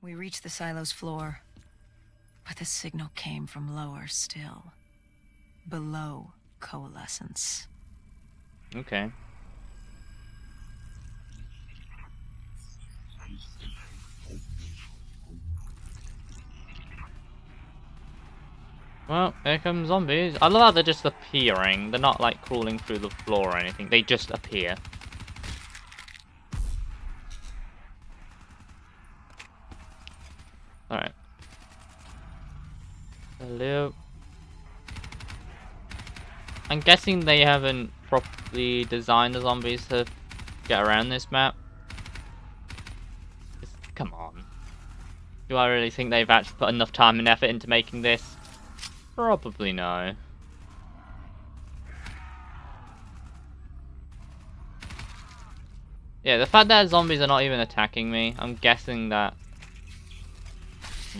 We reached the silo's floor, but the signal came from lower still. Below coalescence. Okay. Well, here come zombies. I love how they're just appearing. They're not like crawling through the floor or anything. They just appear. Alright. Hello. I'm guessing they haven't properly designed the zombies to get around this map. Just, come on. Do I really think they've actually put enough time and effort into making this? Probably no. Yeah, the fact that zombies are not even attacking me, I'm guessing that...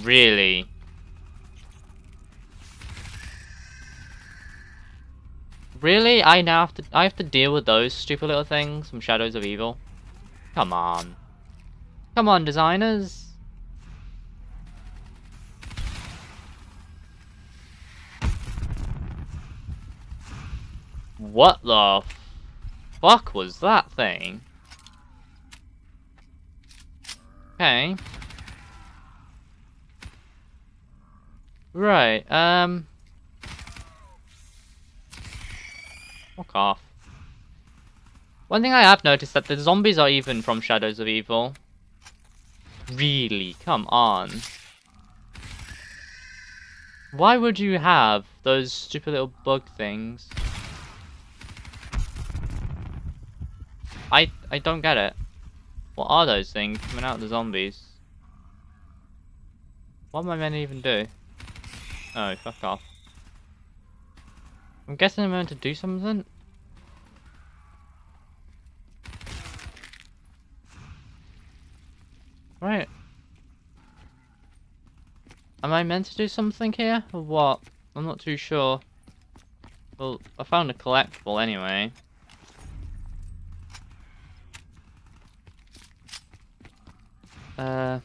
Really? Really? I now have to I have to deal with those stupid little things from Shadows of Evil? Come on. Come on, designers. What the fuck was that thing? Okay. Right, um... Fuck off. One thing I have noticed that the zombies are even from Shadows of Evil. Really? Come on. Why would you have those stupid little bug things? I I don't get it. What are those things coming out of the zombies? What am I meant to even do? Oh, fuck off. I'm guessing I'm meant to do something? Right. Am I meant to do something here? Or what? I'm not too sure. Well, I found a collectible anyway. Uh...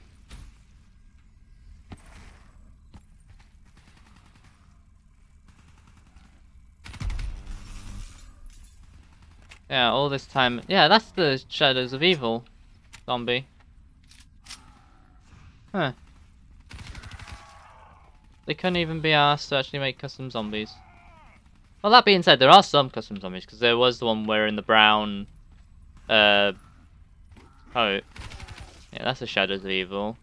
Yeah, all this time. Yeah, that's the Shadows of Evil zombie. Huh. They couldn't even be asked to actually make custom zombies. Well, that being said, there are some custom zombies, because there was the one wearing the brown uh, coat. Yeah, that's the Shadows of Evil.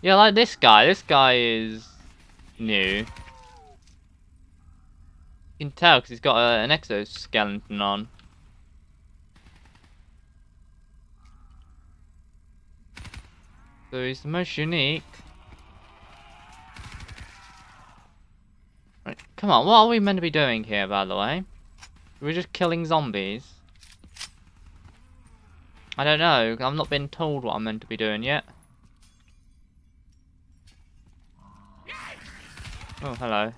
Yeah, like this guy. This guy is new. You can tell because he's got uh, an exoskeleton on. So the most unique. Right, come on, what are we meant to be doing here, by the way? We're just killing zombies. I don't know, I've not been told what I'm meant to be doing yet. Oh, hello.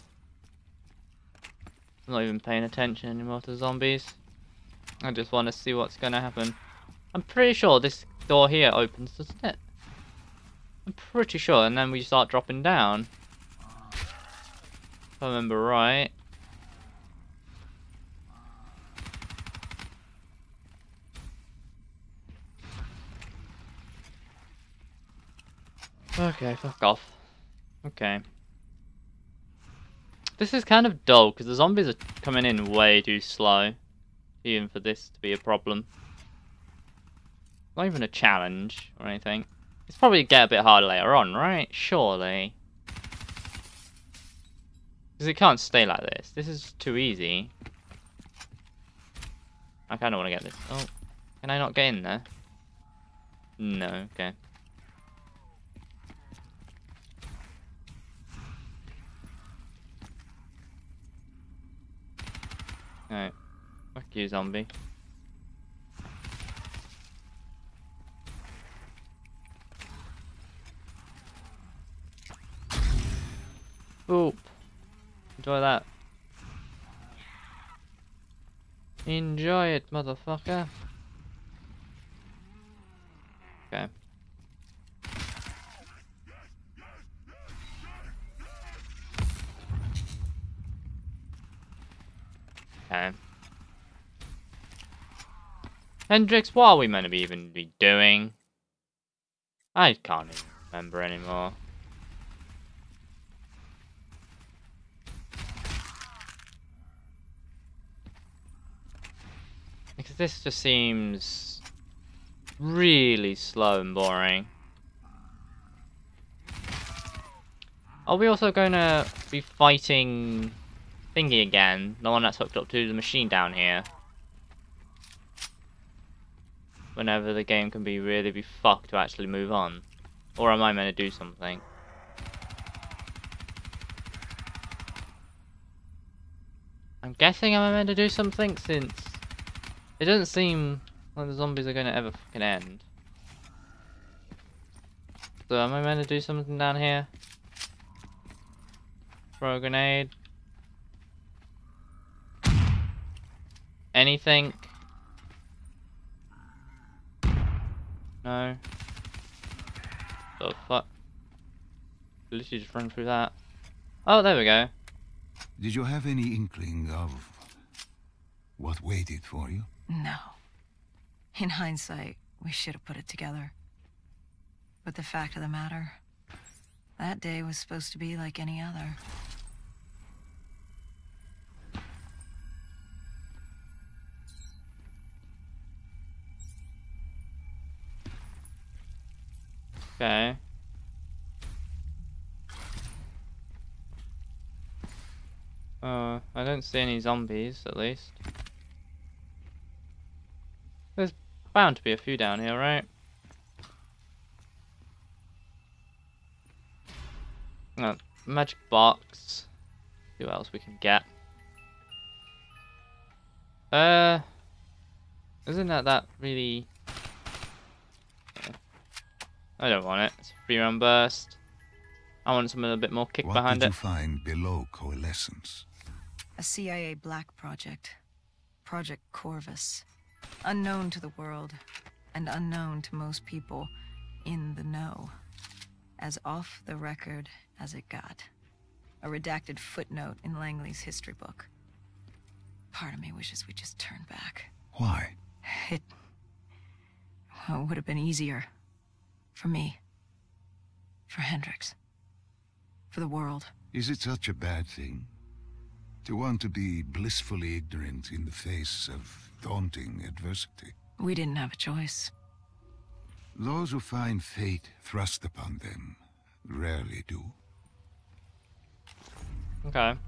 I'm not even paying attention anymore to zombies. I just want to see what's going to happen. I'm pretty sure this door here opens, doesn't it? I'm pretty sure, and then we start dropping down. If I remember right. Okay, fuck off. Okay. This is kind of dull, because the zombies are coming in way too slow. Even for this to be a problem. Not even a challenge or anything. It's probably get a bit harder later on, right? Surely. Because it can't stay like this. This is too easy. I kind of want to get this. Oh, can I not get in there? No, okay. Alright. Fuck you, zombie. Ooh. Enjoy that. Enjoy it, motherfucker. Okay. Okay. Hendricks, what are we meant to be even be doing? I can't even remember anymore. This just seems really slow and boring. Are we also going to be fighting Thingy again? The one that's hooked up to the machine down here? Whenever the game can be really be fucked to actually move on. Or am I meant to do something? I'm guessing I'm meant to do something since it doesn't seem like the zombies are going to ever fucking end. So am I meant to do something down here? Throw a grenade. Anything? No. The fuck? Literally just run through that. Oh, there we go. Did you have any inkling of what waited for you? No. In hindsight, we should have put it together. But the fact of the matter, that day was supposed to be like any other. Okay. Uh, I don't see any zombies, at least. There's bound to be a few down here, right? Uh, magic box. See what else we can get. Uh, isn't that that really? I don't want it. It's a free run burst. I want something a bit more kick what behind did it. you find below Coalescence? A CIA black project. Project Corvus. Unknown to the world, and unknown to most people in the know. As off the record as it got. A redacted footnote in Langley's history book. Part of me wishes we just turned back. Why? It well, it would have been easier. For me. For Hendricks. For the world. Is it such a bad thing? To want to be blissfully ignorant in the face of daunting adversity? We didn't have a choice. Those who find fate thrust upon them rarely do. Okay.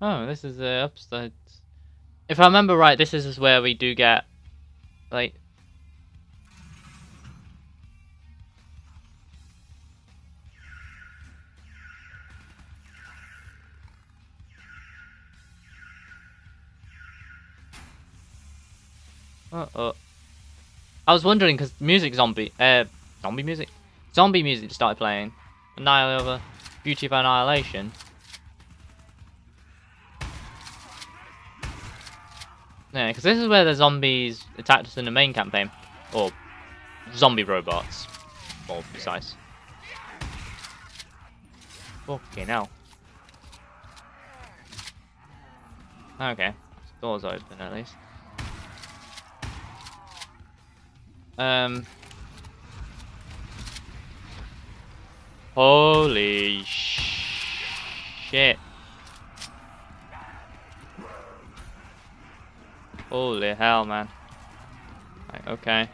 Oh, this is the upside. If I remember right, this is where we do get, like... Uh-oh. I was wondering because music zombie, uh, zombie music, zombie music started playing. Annihilate, Beauty of Annihilation. Yeah, because this is where the zombies attacked us in the main campaign, or zombie robots, more precise. Okay, now. Okay, doors open at least. Um. Holy shit. Holy hell, man. Right, okay.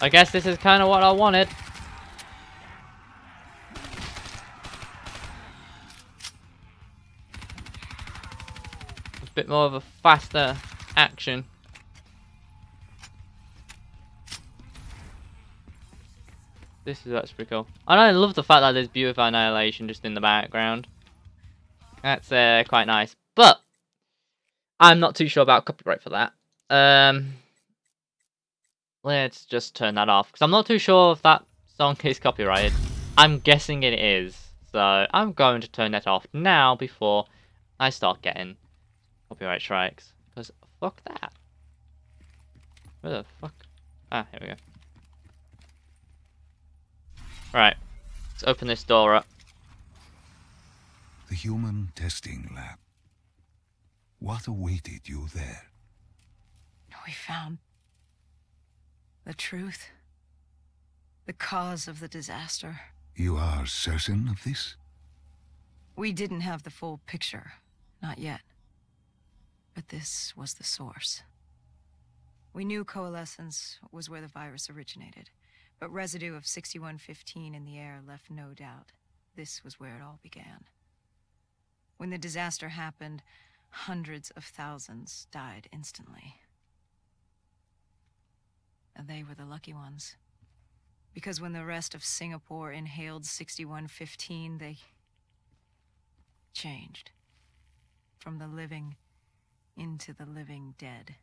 I guess this is kind of what I wanted. A bit more of a faster action. This is that's pretty cool. And I love the fact that there's Beauty of Annihilation just in the background. That's uh, quite nice. But I'm not too sure about copyright for that. Um, let's just turn that off because I'm not too sure if that song is copyrighted. I'm guessing it is, so I'm going to turn that off now before I start getting copyright strikes. Because fuck that. Where the fuck? Ah, here we go. Right. Let's open this door up. The human testing lab. What awaited you there? We found the truth. The cause of the disaster. You are certain of this? We didn't have the full picture. Not yet. But this was the source. We knew coalescence was where the virus originated, but residue of 6115 in the air left no doubt. This was where it all began. When the disaster happened, hundreds of thousands died instantly. And they were the lucky ones. Because when the rest of Singapore inhaled 6115, they changed. From the living into the living dead.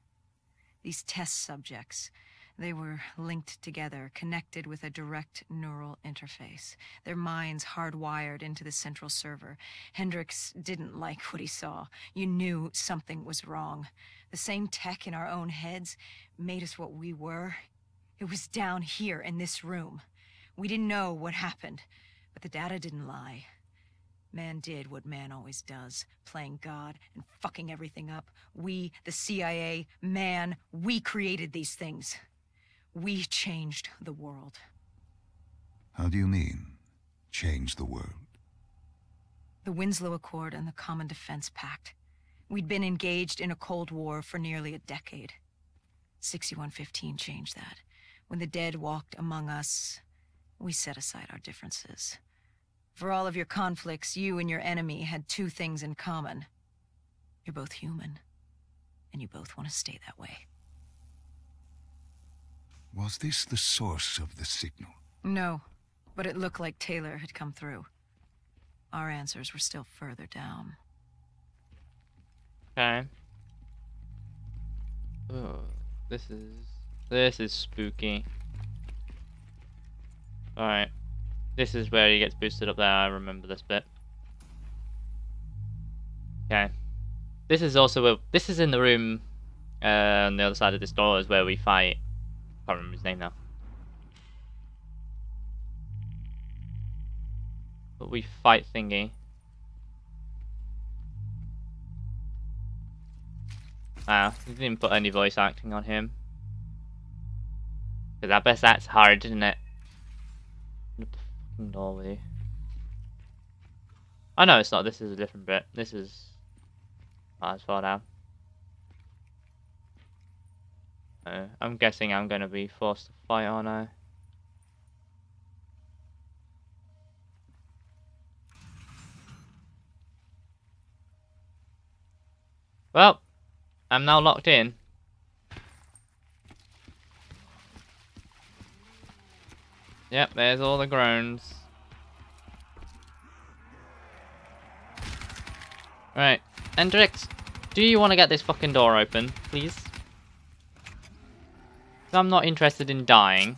These test subjects, they were linked together, connected with a direct neural interface. Their minds hardwired into the central server. Hendricks didn't like what he saw. You knew something was wrong. The same tech in our own heads made us what we were. It was down here in this room. We didn't know what happened, but the data didn't lie. Man did what man always does, playing God and fucking everything up. We, the CIA, man, we created these things. We changed the world. How do you mean, change the world? The Winslow Accord and the Common Defense Pact. We'd been engaged in a Cold War for nearly a decade. 6115 changed that. When the dead walked among us, we set aside our differences. For all of your conflicts, you and your enemy had two things in common. You're both human, and you both want to stay that way. Was this the source of the signal? No, but it looked like Taylor had come through. Our answers were still further down. Okay. Oh, this is this is spooky. Alright. This is where he gets boosted up there, I remember this bit. Okay. This is also where this is in the room uh, on the other side of this door is where we fight can't remember his name now. But we fight thingy. Ah, we didn't put any voice acting on him. Because I bet that's hard, isn't it? You? Oh no, it's not. This is a different bit. This is... Oh, it's far down. Uh, I'm guessing I'm going to be forced to fight, aren't I? Well, I'm now locked in. Yep, there's all the groans. Right, Hendricks, do you want to get this fucking door open, please? I'm not interested in dying.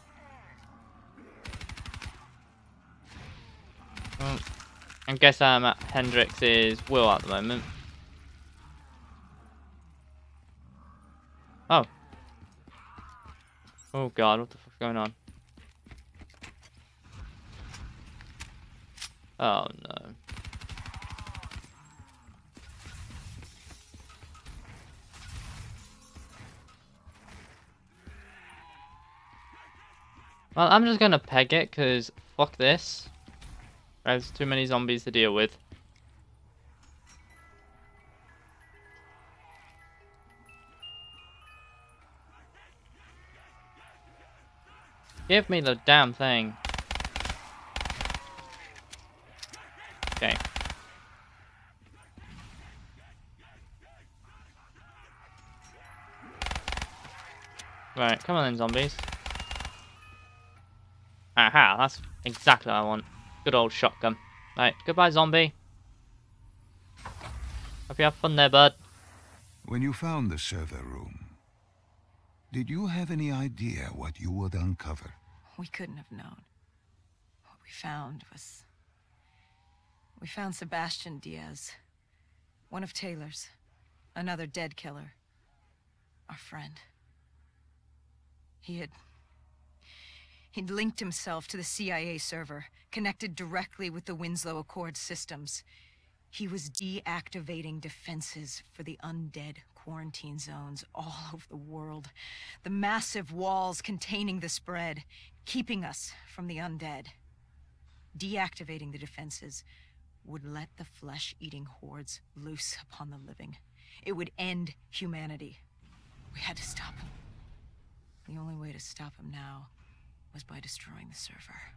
I guess I'm at Hendricks's will at the moment. Oh. Oh god, what the fuck's going on? Oh no. Well, I'm just gonna peg it, because fuck this. There's too many zombies to deal with. Give me the damn thing. Okay. Right, come on then, zombies. Aha, that's exactly what I want. Good old shotgun. Right, goodbye, zombie. Hope you have fun there, bud. When you found the server room, did you have any idea what you would uncover? We couldn't have known. What we found was... We found Sebastian Diaz. One of Taylor's. Another dead killer. Our friend. He had He'd linked himself to the CIA server, connected directly with the Winslow Accord systems. He was deactivating defenses for the undead quarantine zones all over the world. The massive walls containing the spread, keeping us from the undead. Deactivating the defenses would let the flesh-eating hordes loose upon the living. It would end humanity. We had to stop him. The only way to stop him now was by destroying the server.